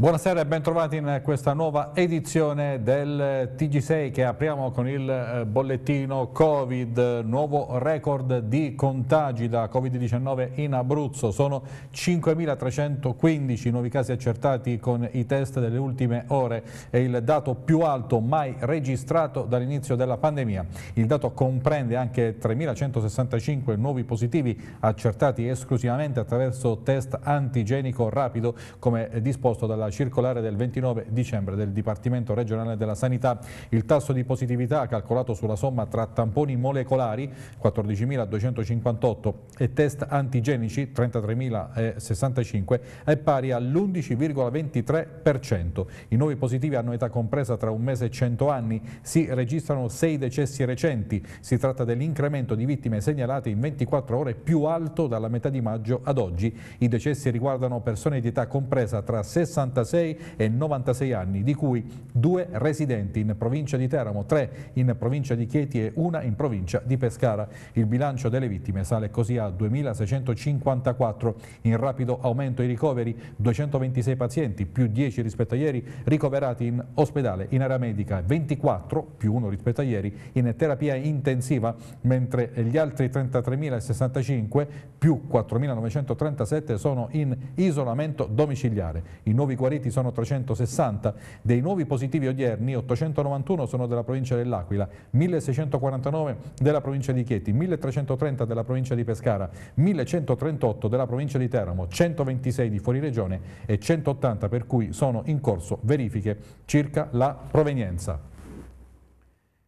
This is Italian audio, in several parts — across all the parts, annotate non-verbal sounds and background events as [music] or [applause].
Buonasera e bentrovati in questa nuova edizione del TG6 che apriamo con il eh, bollettino Covid, nuovo record di contagi da Covid-19 in Abruzzo, sono 5.315 nuovi casi accertati con i test delle ultime ore, è il dato più alto mai registrato dall'inizio della pandemia. Il dato comprende anche 3.165 nuovi positivi accertati esclusivamente attraverso test antigenico rapido come disposto dalla circolare del 29 dicembre del Dipartimento regionale della Sanità. Il tasso di positività calcolato sulla somma tra tamponi molecolari 14.258 e test antigenici 33.065 è pari all'11,23%. I nuovi positivi hanno età compresa tra un mese e 100 anni. Si registrano 6 decessi recenti. Si tratta dell'incremento di vittime segnalate in 24 ore più alto dalla metà di maggio ad oggi. I decessi riguardano persone di età compresa tra 66 96 e 96 anni, di cui due residenti in provincia di Teramo, tre in provincia di Chieti e una in provincia di Pescara. Il bilancio delle vittime sale così a 2.654. In rapido aumento i ricoveri, 226 pazienti, più 10 rispetto a ieri, ricoverati in ospedale in area medica, 24 più 1 rispetto a ieri in terapia intensiva, mentre gli altri 33.065 più 4.937 sono in isolamento domiciliare. I nuovi guariti sono 360, dei nuovi positivi odierni 891 sono della provincia dell'Aquila, 1649 della provincia di Chieti, 1330 della provincia di Pescara, 1138 della provincia di Teramo, 126 di fuoriregione e 180 per cui sono in corso verifiche circa la provenienza.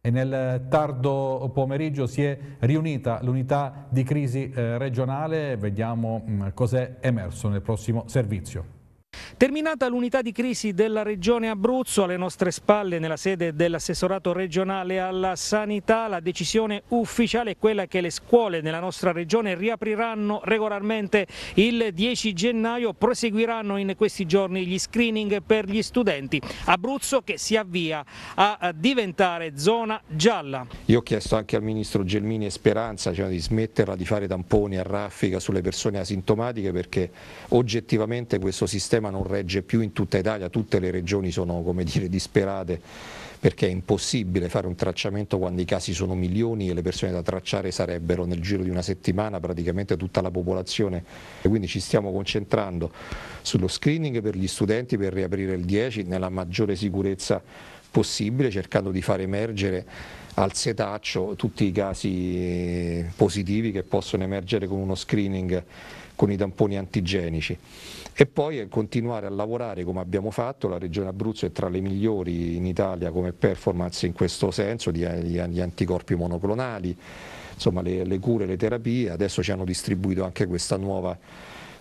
E nel tardo pomeriggio si è riunita l'unità di crisi eh, regionale, vediamo mm, cos'è emerso nel prossimo servizio. Terminata l'unità di crisi della Regione Abruzzo, alle nostre spalle nella sede dell'assessorato regionale alla sanità, la decisione ufficiale è quella che le scuole nella nostra regione riapriranno regolarmente il 10 gennaio, proseguiranno in questi giorni gli screening per gli studenti. Abruzzo che si avvia a diventare zona gialla. Io ho chiesto anche al Ministro Gelmini e Speranza cioè, di smetterla di fare tamponi a raffica sulle persone asintomatiche perché oggettivamente questo sistema non regge più in tutta Italia, tutte le regioni sono dire, disperate perché è impossibile fare un tracciamento quando i casi sono milioni e le persone da tracciare sarebbero nel giro di una settimana praticamente tutta la popolazione. E quindi ci stiamo concentrando sullo screening per gli studenti per riaprire il 10 nella maggiore sicurezza possibile cercando di far emergere al setaccio tutti i casi positivi che possono emergere con uno screening con i tamponi antigenici e poi continuare a lavorare come abbiamo fatto, la Regione Abruzzo è tra le migliori in Italia come performance in questo senso, di anticorpi monoclonali, insomma le, le cure, le terapie, adesso ci hanno distribuito anche nuova,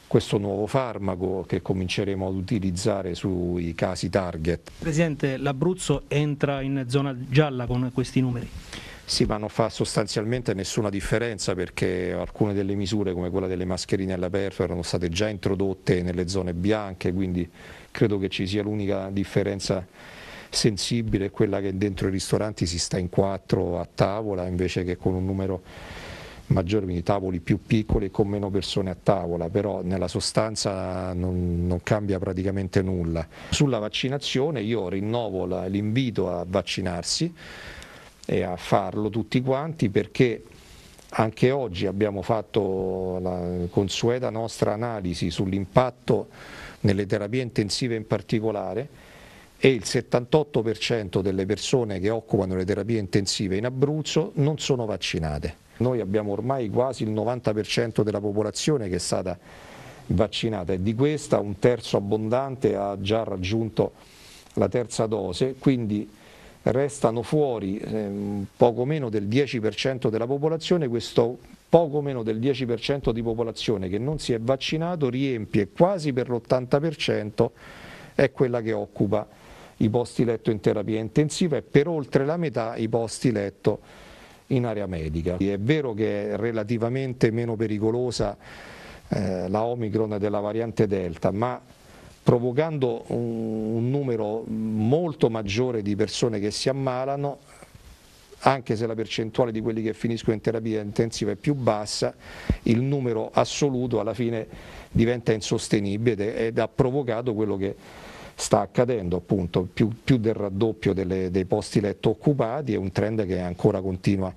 questo nuovo farmaco che cominceremo ad utilizzare sui casi target. Presidente, l'Abruzzo entra in zona gialla con questi numeri? Sì, ma non fa sostanzialmente nessuna differenza perché alcune delle misure come quella delle mascherine all'aperto erano state già introdotte nelle zone bianche, quindi credo che ci sia l'unica differenza sensibile, quella che dentro i ristoranti si sta in quattro a tavola invece che con un numero maggiore, quindi tavoli più piccoli e con meno persone a tavola, però nella sostanza non, non cambia praticamente nulla. Sulla vaccinazione io rinnovo l'invito a vaccinarsi, e a farlo tutti quanti perché anche oggi abbiamo fatto la consueta nostra analisi sull'impatto nelle terapie intensive in particolare e il 78% delle persone che occupano le terapie intensive in Abruzzo non sono vaccinate. Noi abbiamo ormai quasi il 90% della popolazione che è stata vaccinata e di questa un terzo abbondante ha già raggiunto la terza dose, quindi restano fuori eh, poco meno del 10% della popolazione, questo poco meno del 10% di popolazione che non si è vaccinato riempie quasi per l'80% è quella che occupa i posti letto in terapia intensiva e per oltre la metà i posti letto in area medica. È vero che è relativamente meno pericolosa eh, la Omicron della variante Delta, ma provocando un, numero molto maggiore di persone che si ammalano, anche se la percentuale di quelli che finiscono in terapia intensiva è più bassa, il numero assoluto alla fine diventa insostenibile ed ha provocato quello che sta accadendo appunto più, più del raddoppio delle, dei posti letto occupati, è un trend che ancora continua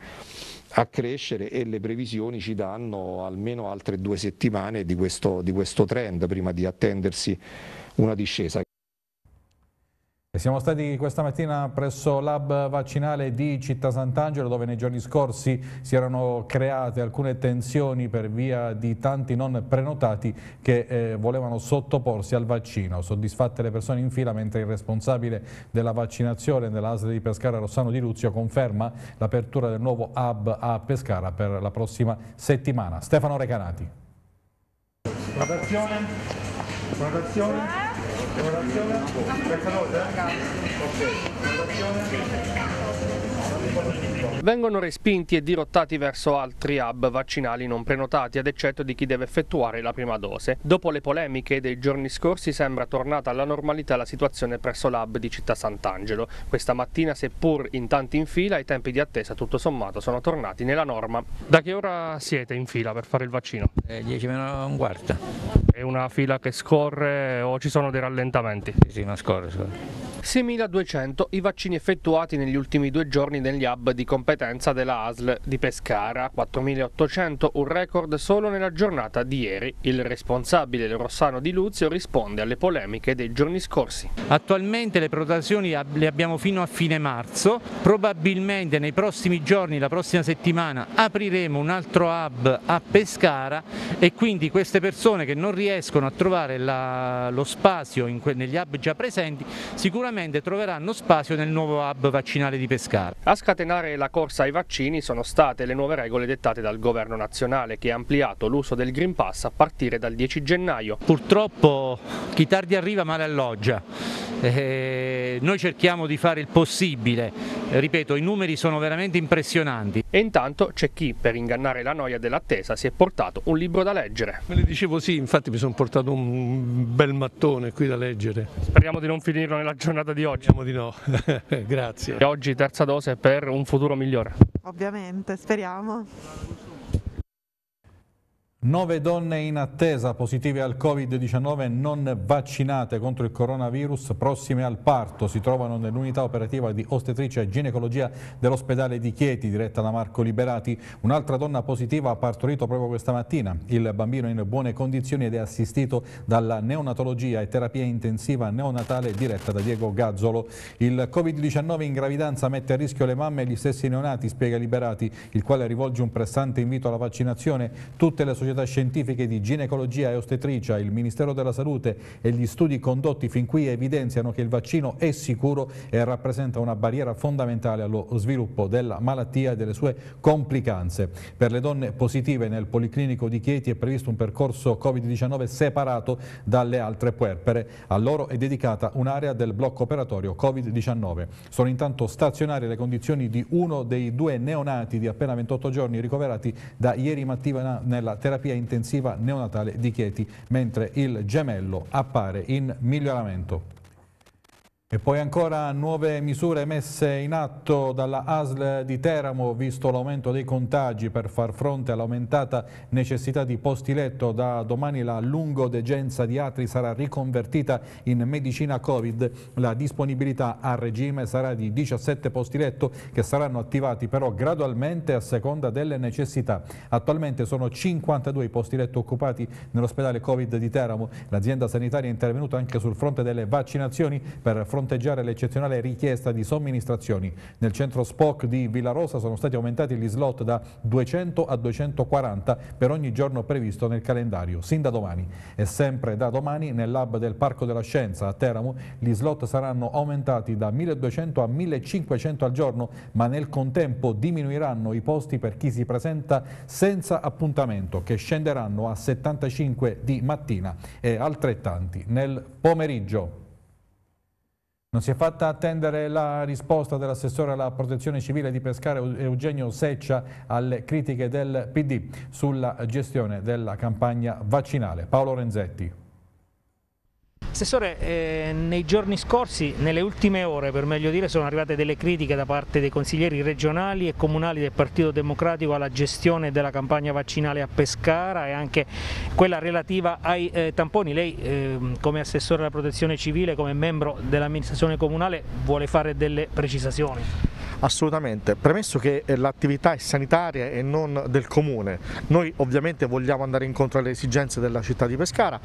a crescere e le previsioni ci danno almeno altre due settimane di questo, di questo trend prima di attendersi una discesa. Siamo stati questa mattina presso l'hub vaccinale di Città Sant'Angelo dove nei giorni scorsi si erano create alcune tensioni per via di tanti non prenotati che eh, volevano sottoporsi al vaccino. Soddisfatte le persone in fila mentre il responsabile della vaccinazione dell'ASL di Pescara Rossano Di Luzio conferma l'apertura del nuovo hub a Pescara per la prossima settimana. Stefano Recanati. Prenotazione. Prenotazione. Lavorazione? Peccarosa? Ok, lavorazione? Vengono respinti e dirottati verso altri hub vaccinali non prenotati, ad eccetto di chi deve effettuare la prima dose. Dopo le polemiche dei giorni scorsi sembra tornata alla normalità la situazione presso l'hub di Città Sant'Angelo. Questa mattina, seppur in tanti in fila, i tempi di attesa tutto sommato sono tornati nella norma. Da che ora siete in fila per fare il vaccino? Eh, 10 meno un quarto. È una fila che scorre o ci sono dei rallentamenti? Sì, sì, ma scorre, scorre. 6.200 i vaccini effettuati negli ultimi due giorni negli hub di competenza della ASL di Pescara, 4.800 un record solo nella giornata di ieri. Il responsabile Rossano Di Luzio risponde alle polemiche dei giorni scorsi. Attualmente le prenotazioni le abbiamo fino a fine marzo, probabilmente nei prossimi giorni, la prossima settimana apriremo un altro hub a Pescara e quindi queste persone che non riescono a trovare la, lo spazio negli hub già presenti sicuramente troveranno spazio nel nuovo hub vaccinale di Pescara. A scatenare la corsa ai vaccini sono state le nuove regole dettate dal governo nazionale che ha ampliato l'uso del Green Pass a partire dal 10 gennaio. Purtroppo chi tardi arriva male alloggia. Eh, noi cerchiamo di fare il possibile, ripeto i numeri sono veramente impressionanti. E intanto c'è chi per ingannare la noia dell'attesa si è portato un libro da leggere. Me le dicevo sì, infatti mi sono portato un bel mattone qui da leggere. Speriamo di non finirlo nella giornata giornata di oggi? Speriamo di no, [laughs] grazie. E oggi terza dose per un futuro migliore? Ovviamente, speriamo. Nove donne in attesa positive al Covid-19 non vaccinate contro il coronavirus prossime al parto si trovano nell'unità operativa di ostetricia e ginecologia dell'ospedale di Chieti diretta da Marco Liberati. Un'altra donna positiva ha partorito proprio questa mattina. Il bambino è in buone condizioni ed è assistito dalla neonatologia e terapia intensiva neonatale diretta da Diego Gazzolo. Il Covid-19 in gravidanza mette a rischio le mamme e gli stessi neonati, spiega Liberati, il quale rivolge un pressante invito alla vaccinazione. Tutte le società società scientifiche di ginecologia e ostetricia, il Ministero della Salute e gli studi condotti fin qui evidenziano che il vaccino è sicuro e rappresenta una barriera fondamentale allo sviluppo della malattia e delle sue complicanze. Per le donne positive nel Policlinico di Chieti è previsto un percorso Covid-19 separato dalle altre puerpere. A loro è dedicata un'area del blocco operatorio Covid-19. Sono intanto stazionarie le condizioni di uno dei due neonati di appena 28 giorni ricoverati da ieri mattina nella terapia terapia intensiva neonatale di Chieti, mentre il gemello appare in miglioramento. E poi ancora nuove misure messe in atto dalla ASL di Teramo, visto l'aumento dei contagi per far fronte all'aumentata necessità di posti letto. Da domani la lungodegenza di Atri sarà riconvertita in medicina Covid. La disponibilità a regime sarà di 17 posti letto che saranno attivati però gradualmente a seconda delle necessità. Attualmente sono 52 i posti letto occupati nell'ospedale Covid di Teramo. L'azienda sanitaria è intervenuta anche sul fronte delle vaccinazioni per fronteggiare fronteggiare l'eccezionale richiesta di somministrazioni. Nel centro SPOC di Villarosa sono stati aumentati gli slot da 200 a 240 per ogni giorno previsto nel calendario, sin da domani. E sempre da domani nel lab del Parco della Scienza a Teramo gli slot saranno aumentati da 1200 a 1500 al giorno, ma nel contempo diminuiranno i posti per chi si presenta senza appuntamento, che scenderanno a 75 di mattina e altrettanti nel pomeriggio. Non si è fatta attendere la risposta dell'assessore alla protezione civile di Pescara Eugenio Seccia alle critiche del PD sulla gestione della campagna vaccinale. Paolo Renzetti. Assessore, eh, nei giorni scorsi, nelle ultime ore per meglio dire, sono arrivate delle critiche da parte dei consiglieri regionali e comunali del Partito Democratico alla gestione della campagna vaccinale a Pescara e anche quella relativa ai eh, tamponi. Lei eh, come Assessore alla Protezione Civile, come membro dell'amministrazione comunale, vuole fare delle precisazioni? Assolutamente, premesso che eh, l'attività è sanitaria e non del comune, noi ovviamente vogliamo andare incontro alle esigenze della città di Pescara.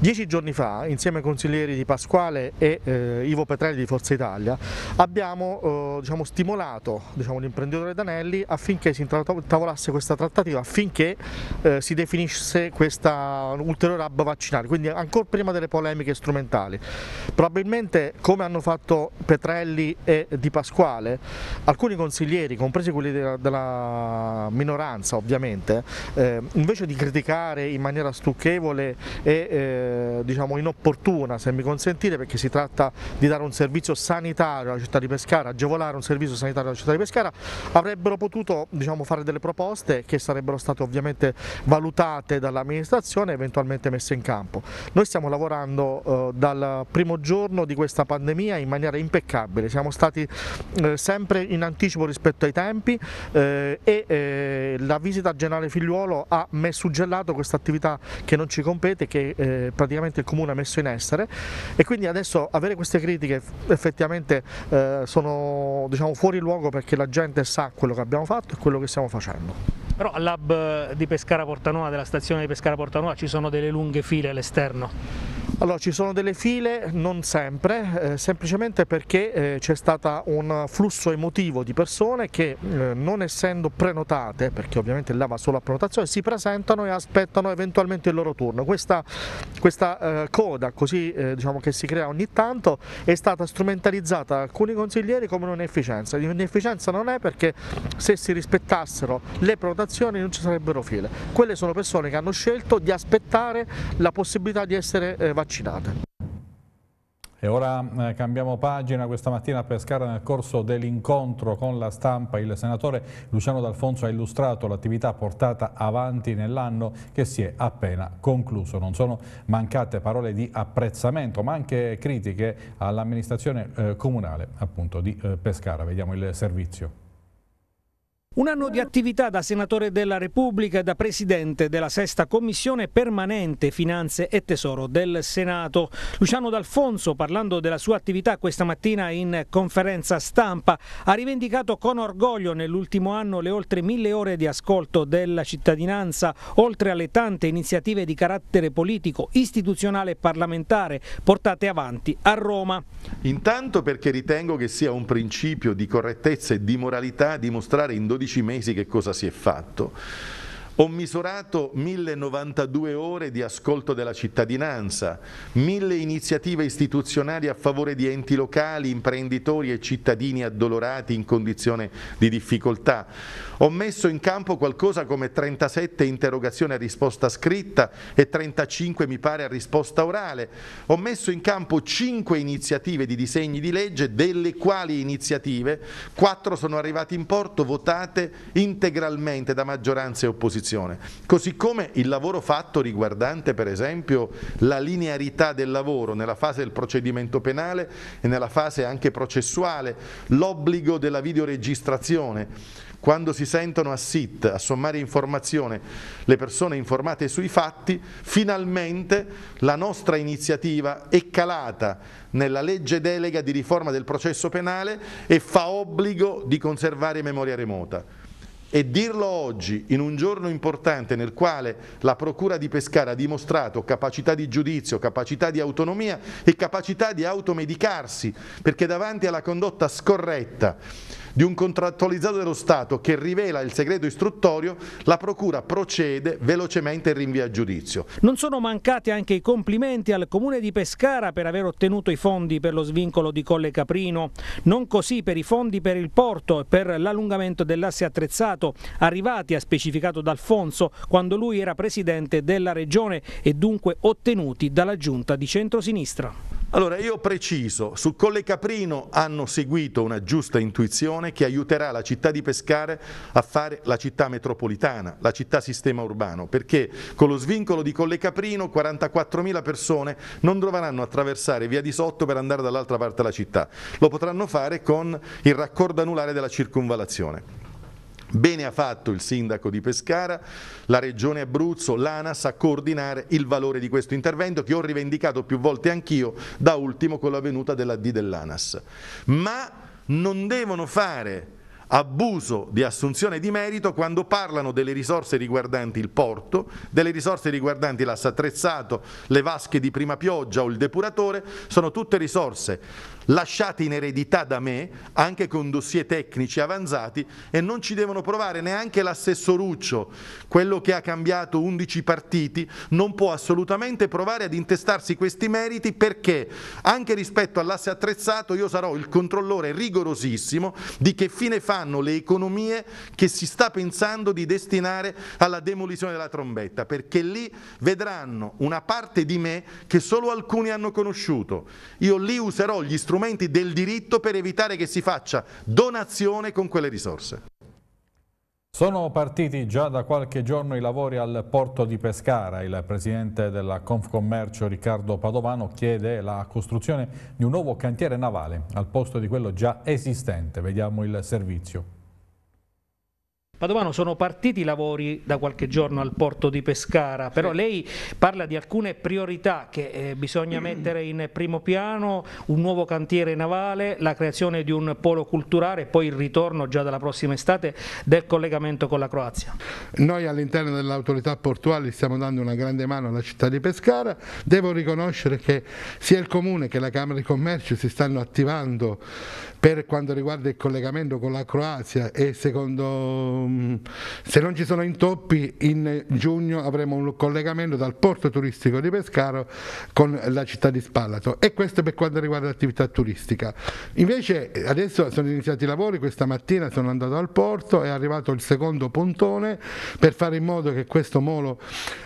Dieci giorni fa, insieme consiglieri di Pasquale e eh, Ivo Petrelli di Forza Italia, abbiamo eh, diciamo, stimolato diciamo, l'imprenditore Danelli affinché si intavolasse questa trattativa, affinché eh, si definisse questa ulteriore hub vaccinale, quindi ancora prima delle polemiche strumentali. Probabilmente come hanno fatto Petrelli e Di Pasquale, alcuni consiglieri, compresi quelli della, della minoranza ovviamente, eh, invece di criticare in maniera stucchevole e eh, diciamo inopportuna, se mi consentite, perché si tratta di dare un servizio sanitario alla città di Pescara, agevolare un servizio sanitario alla città di Pescara, avrebbero potuto diciamo, fare delle proposte che sarebbero state ovviamente valutate dall'amministrazione e eventualmente messe in campo. Noi stiamo lavorando eh, dal primo giorno di questa pandemia in maniera impeccabile, siamo stati eh, sempre in anticipo rispetto ai tempi eh, e eh, la visita generale figliuolo ha suggellato questa attività che non ci compete, che eh, praticamente il comune ha messo in essere e quindi adesso avere queste critiche effettivamente eh, sono diciamo, fuori luogo perché la gente sa quello che abbiamo fatto e quello che stiamo facendo. Però all'hub di Pescara Portanova, della stazione di Pescara Portanova, ci sono delle lunghe file all'esterno. Allora ci sono delle file, non sempre, eh, semplicemente perché eh, c'è stato un flusso emotivo di persone che eh, non essendo prenotate, perché ovviamente là va solo a prenotazione, si presentano e aspettano eventualmente il loro turno. Questa, questa eh, coda così eh, diciamo che si crea ogni tanto è stata strumentalizzata da alcuni consiglieri come un'efficienza. Un'efficienza non è perché se si rispettassero le prenotazioni non ci sarebbero file. Quelle sono persone che hanno scelto di aspettare la possibilità di essere eh, vaccinate. E ora eh, cambiamo pagina, questa mattina a Pescara nel corso dell'incontro con la stampa il senatore Luciano D'Alfonso ha illustrato l'attività portata avanti nell'anno che si è appena concluso. Non sono mancate parole di apprezzamento ma anche critiche all'amministrazione eh, comunale appunto di eh, Pescara. Vediamo il servizio. Un anno di attività da senatore della Repubblica e da presidente della sesta commissione permanente Finanze e Tesoro del Senato. Luciano D'Alfonso, parlando della sua attività questa mattina in conferenza stampa, ha rivendicato con orgoglio nell'ultimo anno le oltre mille ore di ascolto della cittadinanza, oltre alle tante iniziative di carattere politico, istituzionale e parlamentare portate avanti a Roma. Intanto perché ritengo che sia un principio di correttezza e di moralità dimostrare in 12 12 mesi che cosa si è fatto. Ho misurato 1092 ore di ascolto della cittadinanza, 1000 iniziative istituzionali a favore di enti locali, imprenditori e cittadini addolorati in condizione di difficoltà. Ho messo in campo qualcosa come 37 interrogazioni a risposta scritta e 35 mi pare a risposta orale. Ho messo in campo 5 iniziative di disegni di legge, delle quali iniziative 4 sono arrivate in porto votate integralmente da maggioranza e opposizione opposizione. Così come il lavoro fatto riguardante per esempio la linearità del lavoro nella fase del procedimento penale e nella fase anche processuale, l'obbligo della videoregistrazione quando si sentono a SIT, a sommare informazione, le persone informate sui fatti, finalmente la nostra iniziativa è calata nella legge delega di riforma del processo penale e fa obbligo di conservare memoria remota. E dirlo oggi, in un giorno importante nel quale la Procura di Pescara ha dimostrato capacità di giudizio, capacità di autonomia e capacità di automedicarsi, perché davanti alla condotta scorretta di un contrattualizzato dello Stato che rivela il segreto istruttorio, la Procura procede velocemente e rinvia a giudizio. Non sono mancati anche i complimenti al Comune di Pescara per aver ottenuto i fondi per lo svincolo di Colle Caprino, non così per i fondi per il porto e per l'allungamento dell'asse attrezzato, arrivati, ha specificato D'Alfonso, quando lui era presidente della regione e dunque ottenuti dalla giunta di centrosinistra. Allora io preciso, su Colle Caprino hanno seguito una giusta intuizione che aiuterà la città di Pescara a fare la città metropolitana, la città sistema urbano, perché con lo svincolo di Colle Caprino 44.000 persone non dovranno attraversare via di sotto per andare dall'altra parte della città, lo potranno fare con il raccordo anulare della circonvalazione. Bene ha fatto il sindaco di Pescara, la regione Abruzzo, l'ANAS a coordinare il valore di questo intervento che ho rivendicato più volte anch'io, da ultimo con la venuta della D dell'ANAS. Ma non devono fare abuso di assunzione di merito quando parlano delle risorse riguardanti il porto, delle risorse riguardanti l'asse attrezzato, le vasche di prima pioggia o il depuratore, sono tutte risorse lasciate in eredità da me, anche con dossier tecnici avanzati, e non ci devono provare neanche l'assessoruccio, quello che ha cambiato 11 partiti, non può assolutamente provare ad intestarsi questi meriti perché anche rispetto all'asse attrezzato io sarò il controllore rigorosissimo di che fine fanno le economie che si sta pensando di destinare alla demolizione della trombetta, perché lì vedranno una parte di me che solo alcuni hanno conosciuto. Io lì userò gli strumenti strumenti del diritto per evitare che si faccia donazione con quelle risorse. Sono partiti già da qualche giorno i lavori al porto di Pescara. Il presidente della Confcommercio Riccardo Padovano chiede la costruzione di un nuovo cantiere navale al posto di quello già esistente. Vediamo il servizio. Padovano, sono partiti i lavori da qualche giorno al porto di Pescara, però sì. lei parla di alcune priorità che eh, bisogna [clears throat] mettere in primo piano, un nuovo cantiere navale, la creazione di un polo culturale e poi il ritorno già dalla prossima estate del collegamento con la Croazia. Noi all'interno dell'autorità portuale stiamo dando una grande mano alla città di Pescara, devo riconoscere che sia il Comune che la Camera di Commercio si stanno attivando per quanto riguarda il collegamento con la Croazia e secondo mm, se non ci sono intoppi in giugno avremo un collegamento dal porto turistico di Pescaro con la città di Spallato e questo per quanto riguarda l'attività turistica. Invece adesso sono iniziati i lavori, questa mattina sono andato al porto, è arrivato il secondo pontone per fare in modo che questo molo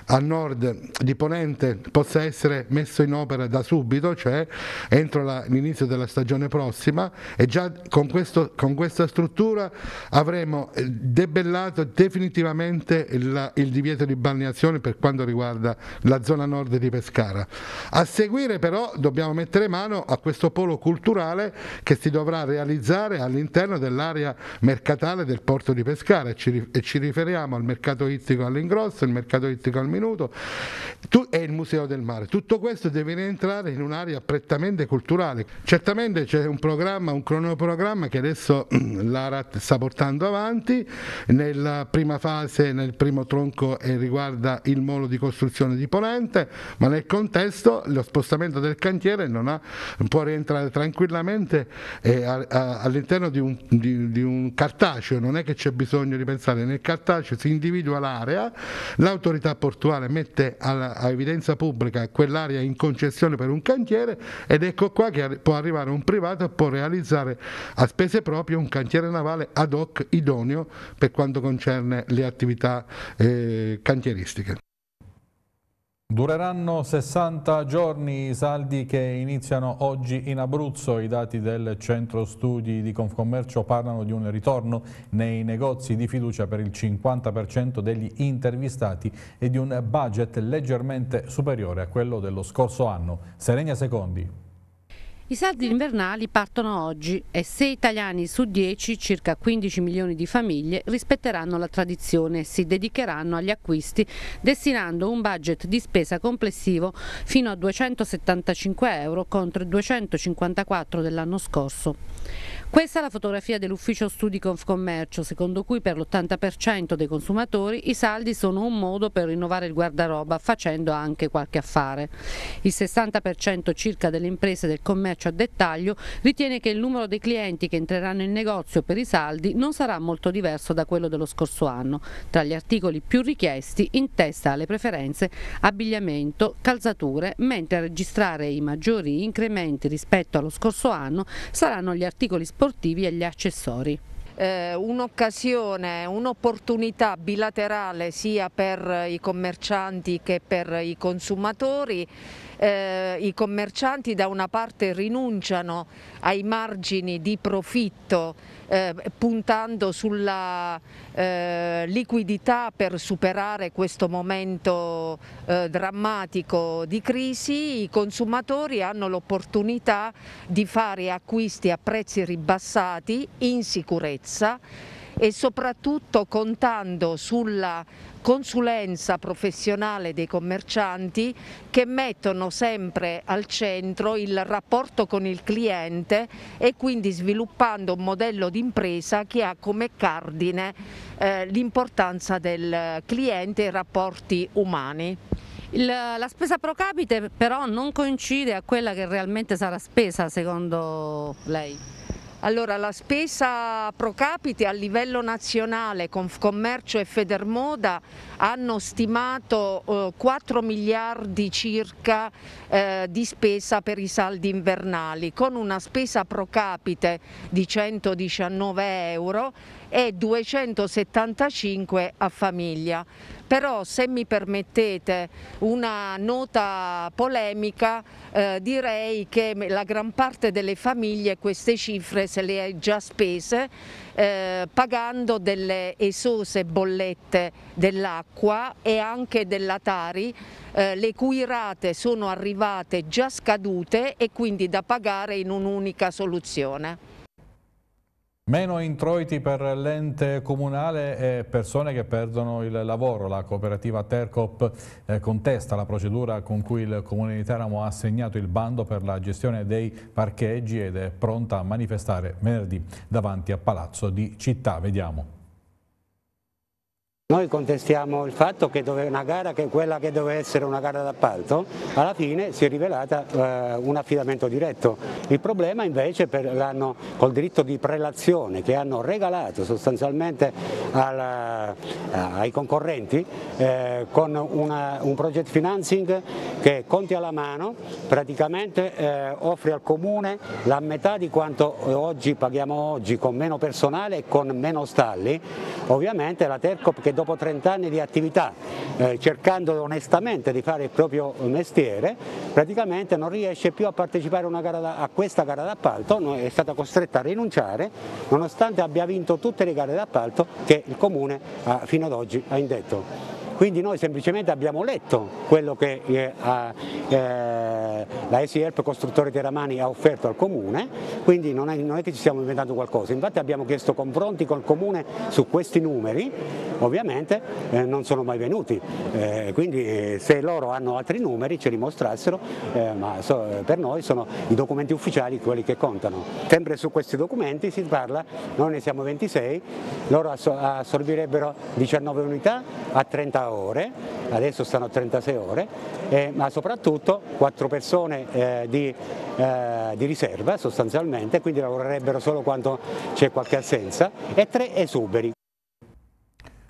a nord di Ponente possa essere messo in opera da subito, cioè entro l'inizio della stagione prossima e già con, questo, con questa struttura avremo eh, debellato definitivamente il, il, divieto di balneazione per quanto riguarda la zona nord di Pescara. A seguire però dobbiamo mettere mano a questo polo culturale che si dovrà realizzare all'interno dell'area mercatale del porto di Pescara e ci, e ci riferiamo al mercato ittico all'ingrosso, il mercato ittico al minuto tu, e il museo del mare. Tutto questo deve rientrare in un'area prettamente culturale. Certamente c'è un programma, un cronoprogramma che adesso [clears throat] l'ARAT sta portando avanti, nella prima fase, nel primo tronco eh, riguarda il molo di costruzione di Ponente, ma nel contesto lo spostamento del cantiere ha, può rientrare tranquillamente eh, all'interno di, di, di un, cartaceo, non è che c'è bisogno di pensare, nel cartaceo si individua l'area, l'autorità portuale mette a, a evidenza pubblica quell'area in concessione per un cantiere ed ecco qua che può arrivare un privato e può realizzare realizzare a spese proprie un cantiere navale ad hoc idoneo per quanto concerne le attività eh, cantieristiche. Dureranno 60 giorni i saldi che iniziano oggi in Abruzzo. I dati del centro studi di Confcommercio parlano di un ritorno nei negozi di fiducia per il 50% degli intervistati e di un budget leggermente superiore a quello dello scorso anno. Serenia Secondi. I saldi invernali partono oggi e 6 italiani su 10, circa 15 milioni di famiglie, rispetteranno la tradizione e si dedicheranno agli acquisti destinando un budget di spesa complessivo fino a 275 euro contro i 254 dell'anno scorso. Questa è la fotografia dell'ufficio studi Confcommercio, secondo cui per l'80% dei consumatori i saldi sono un modo per rinnovare il guardaroba facendo anche qualche affare. Il 60% circa delle imprese del commercio a dettaglio ritiene che il numero dei clienti che entreranno in negozio per i saldi non sarà molto diverso da quello dello scorso anno. Tra gli articoli più richiesti in testa alle preferenze abbigliamento, calzature, mentre a registrare i maggiori incrementi rispetto allo scorso anno saranno gli articoli sportivi e gli accessori. Eh, un'occasione, un'opportunità bilaterale sia per i commercianti che per i consumatori eh, i commercianti da una parte rinunciano ai margini di profitto eh, puntando sulla eh, liquidità per superare questo momento eh, drammatico di crisi, i consumatori hanno l'opportunità di fare acquisti a prezzi ribassati in sicurezza e soprattutto contando sulla consulenza professionale dei commercianti che mettono sempre al centro il rapporto con il cliente e quindi sviluppando un modello di impresa che ha come cardine eh, l'importanza del cliente e i rapporti umani. Il, la spesa pro capite però non coincide a quella che realmente sarà spesa secondo lei? Allora, la spesa pro capite a livello nazionale, Confcommercio e Federmoda hanno stimato eh, 4 miliardi circa eh, di spesa per i saldi invernali, con una spesa pro capite di 119 euro e 275 a famiglia. Però se mi permettete una nota polemica eh, direi che la gran parte delle famiglie queste cifre se le ha già spese eh, pagando delle esose bollette dell'acqua e anche della Tari eh, le cui rate sono arrivate già scadute e quindi da pagare in un'unica soluzione. Meno introiti per l'ente comunale e persone che perdono il lavoro. La cooperativa Tercop eh, contesta la procedura con cui il Comune di Teramo ha assegnato il bando per la gestione dei parcheggi ed è pronta a manifestare venerdì davanti a Palazzo di Città. Vediamo. Noi contestiamo il fatto che una gara, che quella che doveva essere una gara d'appalto, alla fine si è rivelata eh, un affidamento diretto. Il problema invece per l'hanno col diritto di prelazione che hanno regalato sostanzialmente alla, ai concorrenti eh, con una, un project financing che conti alla mano praticamente eh, offre al comune la metà di quanto oggi paghiamo oggi con meno personale e con meno stalli. Ovviamente la Tercop che dopo 30 anni di attività, eh, cercando onestamente di fare il proprio mestiere, praticamente non riesce più a partecipare a, gara, a questa gara d'appalto, è stata costretta a rinunciare, nonostante abbia vinto tutte le gare d'appalto che il Comune ha, fino ad oggi ha indetto. Quindi noi semplicemente abbiamo letto quello che eh, eh, la EasyHelp Costruttore Teramani ha offerto al Comune, quindi non è, non è, che ci stiamo inventando qualcosa, infatti abbiamo chiesto confronti col Comune su questi numeri, ovviamente eh, non sono mai venuti, eh, quindi eh, se loro hanno altri numeri ce li mostrassero, eh, ma so, per noi sono i documenti ufficiali quelli che contano. Sempre su questi documenti si parla, noi ne siamo 26, loro assorbirebbero 19 unità a 30 ore, adesso stanno a 36 ore, eh, ma soprattutto 4 persone eh, di, eh, di, riserva sostanzialmente, quindi lavorerebbero solo quando c'è qualche assenza, e 3 esuberi.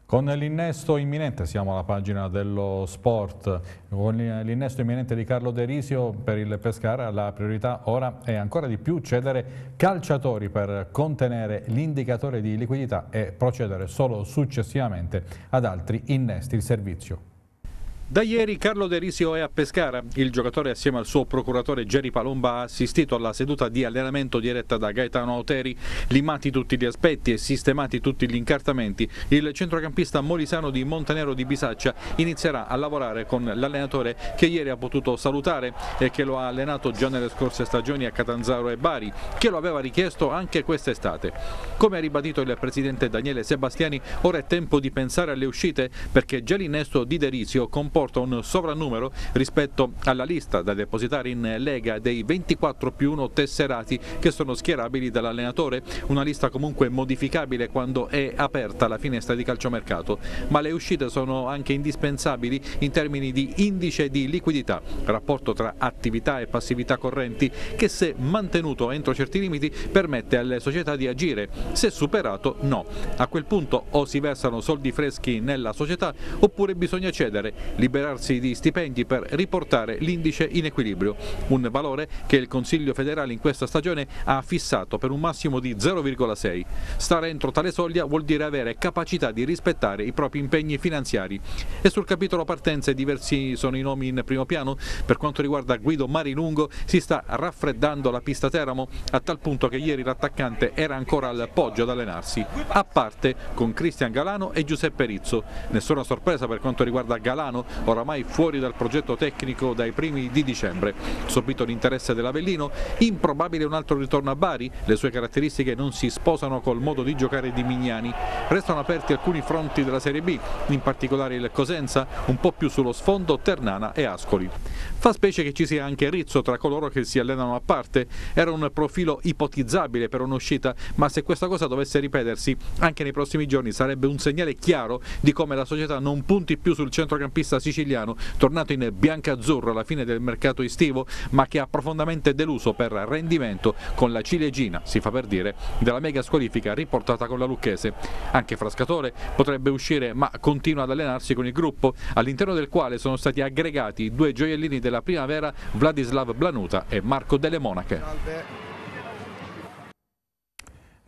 Con l'innesto imminente, siamo alla pagina dello sport, con l'innesto imminente di Carlo Derisio per il Pescara la priorità ora è ancora di più cedere calciatori per contenere l'indicatore di liquidità e procedere solo successivamente ad altri innesti il servizio. Da ieri Carlo De Risio è a Pescara. Il giocatore assieme al suo procuratore Geri Palomba ha assistito alla seduta di allenamento diretta da Gaetano Auteri. Limati tutti gli aspetti e sistemati tutti gli incartamenti, il centrocampista molisano di Montenero di Bisaccia inizierà a lavorare con l'allenatore che ieri ha potuto salutare e che lo ha allenato già nelle scorse stagioni a Catanzaro e Bari, che lo aveva richiesto anche quest'estate. Come ha ribadito il presidente Daniele Sebastiani, ora è tempo di pensare alle uscite perché già l'innesto di De Risio comporta comporta un sovrannumero rispetto alla lista da depositare in Lega dei 24 più 1 tesserati che sono schierabili dall'allenatore, una lista comunque modificabile quando è aperta la finestra di calciomercato, ma le uscite sono anche indispensabili in termini di indice di liquidità, rapporto tra attività e passività correnti che se mantenuto entro certi limiti permette alle società di agire, se superato no. A quel punto o si versano soldi freschi nella società oppure bisogna cedere liberarsi di stipendi per riportare l'indice in equilibrio, un valore che il Consiglio federale in questa stagione ha fissato per un massimo di 0,6. Stare entro tale soglia vuol dire avere capacità di rispettare i propri impegni finanziari. E sul capitolo partenze diversi sono i nomi in primo piano. Per quanto riguarda Guido Marilungo si sta raffreddando la pista Teramo a tal punto che ieri l'attaccante era ancora al poggio ad allenarsi, a parte con Cristian Galano e Giuseppe Rizzo. Nessuna sorpresa per quanto riguarda Galano, oramai fuori dal progetto tecnico dai primi di dicembre. Subito l'interesse dell'Avellino, improbabile un altro ritorno a Bari, le sue caratteristiche non si sposano col modo di giocare di Mignani. Restano aperti alcuni fronti della Serie B, in particolare il Cosenza, un po' più sullo sfondo Ternana e Ascoli. Fa specie che ci sia anche Rizzo tra coloro che si allenano a parte, era un profilo ipotizzabile per un'uscita, ma se questa cosa dovesse ripetersi anche nei prossimi giorni sarebbe un segnale chiaro di come la società non punti più sul centrocampista siciliano, tornato in bianca-azzurro alla fine del mercato estivo, ma che ha profondamente deluso per rendimento con la ciliegina, si fa per dire, della mega squalifica riportata con la Lucchese. Anche Frascatore potrebbe uscire, ma continua ad allenarsi con il gruppo, all'interno del quale sono stati aggregati due gioiellini della primavera, Vladislav Blanuta e Marco Delle Monache.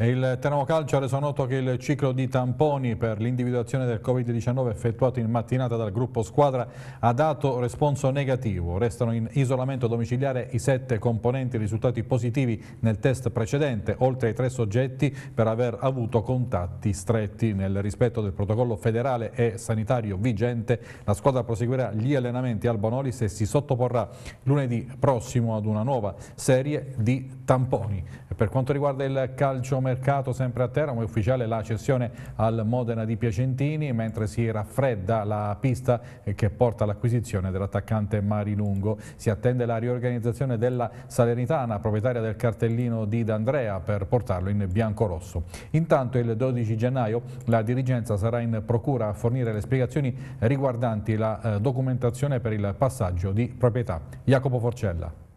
Il Teramo Calcio ha reso noto che il ciclo di tamponi per l'individuazione del Covid-19 effettuato in mattinata dal gruppo squadra ha dato responso negativo. Restano in isolamento domiciliare i sette componenti risultati positivi nel test precedente, oltre ai tre soggetti per aver avuto contatti stretti. Nel rispetto del protocollo federale e sanitario vigente, la squadra proseguirà gli allenamenti al Bonolis e si sottoporrà lunedì prossimo ad una nuova serie di tamponi. Per quanto riguarda il calcio mercato sempre a Teramo è ufficiale la cessione al Modena di Piacentini mentre si raffredda la pista che porta all'acquisizione dell'attaccante Marilungo. Si attende la riorganizzazione della Salernitana, proprietaria del cartellino di D'Andrea per portarlo in bianco-rosso. Intanto il 12 gennaio la dirigenza sarà in procura a fornire le spiegazioni riguardanti la eh, documentazione per il passaggio di proprietà. Jacopo Forcella.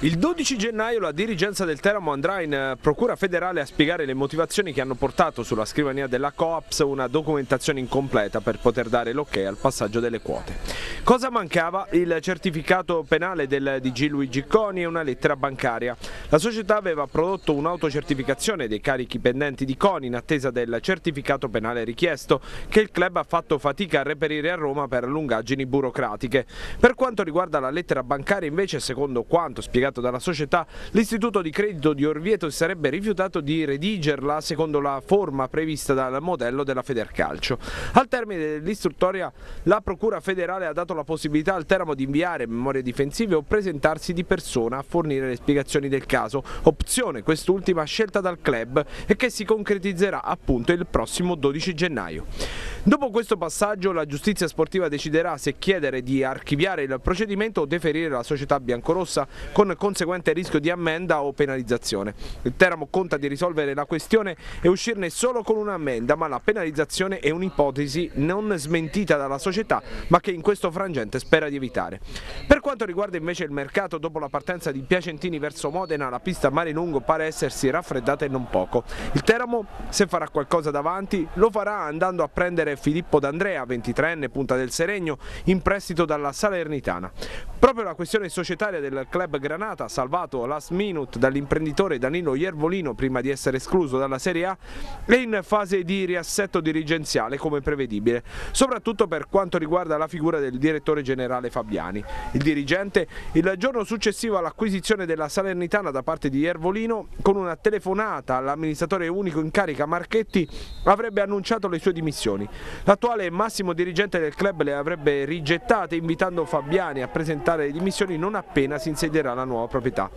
Il 12 gennaio la dirigenza del Teramo andrà in eh, procura federale a spiegare le motivazioni che hanno portato sulla scrivania della Coaps una documentazione incompleta per poter dare l'ok al passaggio delle quote. Cosa mancava? Il certificato penale del DG Luigi Coni e una lettera bancaria. La società aveva prodotto un'autocertificazione dei carichi pendenti di Coni in attesa del certificato penale richiesto che il club ha fatto fatica a reperire a Roma per lungaggini burocratiche. Per quanto riguarda la lettera bancaria invece secondo quanto spiegato spiegato dalla società, l'istituto di credito di Orvieto si sarebbe rifiutato di redigerla secondo la forma prevista dal modello della Federcalcio. Al termine dell'istruttoria la Procura federale ha dato la possibilità al Teramo di inviare memorie difensive o presentarsi di persona a fornire le spiegazioni del caso, opzione quest'ultima scelta dal club e che si concretizzerà appunto il prossimo 12 gennaio. Dopo questo passaggio la giustizia sportiva deciderà se chiedere di archiviare il procedimento o deferire la società biancorossa con conseguente rischio di ammenda o penalizzazione. Il Teramo conta di risolvere la questione e uscirne solo con un'ammenda, ma la penalizzazione è un'ipotesi non smentita dalla società, ma che in questo frangente spera di evitare. Per quanto riguarda invece il mercato, dopo la partenza di Piacentini verso Modena, la pista Mare Lungo pare essersi raffreddata e non poco. Il Teramo, se farà qualcosa davanti, lo farà andando a prendere Filippo D'Andrea, 23enne, punta del Seregno, in prestito dalla Salernitana. Proprio la questione societaria del club Granata Granata, salvato last minute dall'imprenditore Danilo Iervolino prima di essere escluso dalla Serie A, è in fase di riassetto dirigenziale come prevedibile, soprattutto per quanto riguarda la figura del direttore generale Fabiani. Il dirigente, il giorno successivo all'acquisizione della Salernitana da parte di Iervolino, con una telefonata all'amministratore unico in carica Marchetti, avrebbe annunciato le sue dimissioni. L'attuale massimo dirigente del club le avrebbe rigettate invitando Fabiani a presentare le dimissioni non appena si insedierà la nuova nuova proprietà.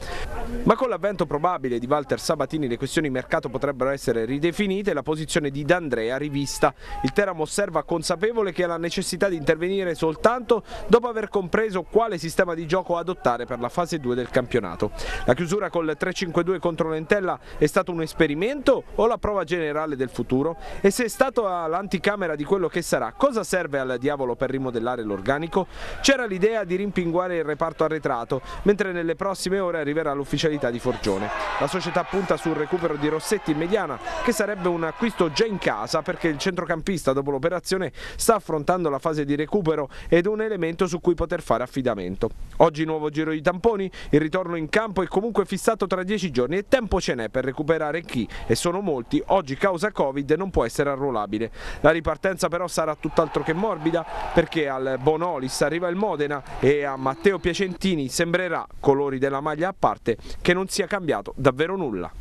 Ma con l'avvento probabile di Walter Sabatini le questioni mercato potrebbero essere ridefinite e la posizione di D'Andrea rivista. Il Teramo osserva consapevole che ha la necessità di intervenire soltanto dopo aver compreso quale sistema di gioco adottare per la fase 2 del campionato. La chiusura col 3-5-2 contro Lentella è stato un esperimento o la prova generale del futuro? E se è stato l'anticamera di quello che sarà, cosa serve al diavolo per rimodellare l'organico? C'era l'idea di rimpinguare il reparto arretrato, mentre nelle prove prossime ore arriverà l'ufficialità di Forgione. La società punta sul recupero di Rossetti in mediana, che sarebbe un acquisto già in casa perché il centrocampista dopo l'operazione sta affrontando la fase di recupero ed un elemento su cui poter fare affidamento. Oggi nuovo giro di tamponi, il ritorno in campo è comunque fissato tra dieci giorni e tempo ce n'è per recuperare chi, e sono molti, oggi causa Covid non può essere arruolabile. La ripartenza però sarà tutt'altro che morbida perché al Bonolis arriva il Modena e a Matteo Piacentini sembrerà, colori della maglia a parte, che non sia cambiato davvero nulla.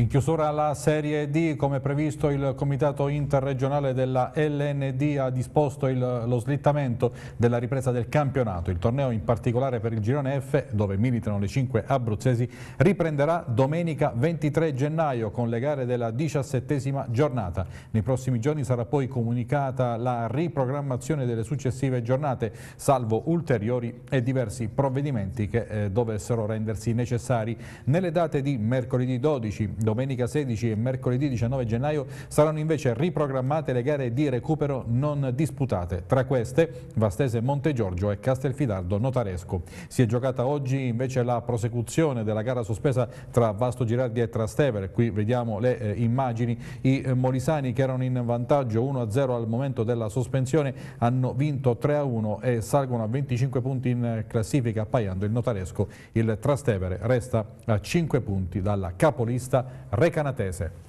In chiusura alla Serie D, come previsto, il Comitato Interregionale della LND ha disposto il, lo slittamento della ripresa del campionato. Il torneo, in particolare per il girone F, dove militano le cinque abruzzesi, riprenderà domenica 23 gennaio con le gare della diciassettesima giornata. Nei prossimi giorni sarà poi comunicata la riprogrammazione delle successive giornate, salvo ulteriori e diversi provvedimenti che eh, dovessero rendersi necessari. Nelle date di mercoledì 12, Domenica 16 e mercoledì 19 gennaio saranno invece riprogrammate le gare di recupero non disputate. Tra queste Vastese Montegiorgio e Castelfidardo Notaresco. Si è giocata oggi invece la prosecuzione della gara sospesa tra Vasto Girardi e Trastevere. Qui vediamo le eh, immagini. I eh, Molisani che erano in vantaggio 1-0 al momento della sospensione hanno vinto 3-1 e salgono a 25 punti in classifica appaiando il Notaresco. Il Trastevere resta a 5 punti dalla capolista recanatese.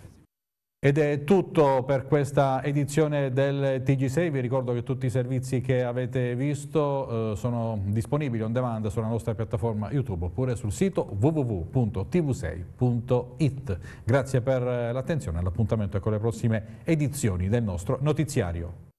Ed è tutto per questa edizione del TG6, vi ricordo che tutti i servizi che avete visto eh, sono disponibili on demand sulla nostra piattaforma YouTube oppure sul sito www.tv6.it. Grazie per l'attenzione e l'appuntamento con le prossime edizioni del nostro notiziario.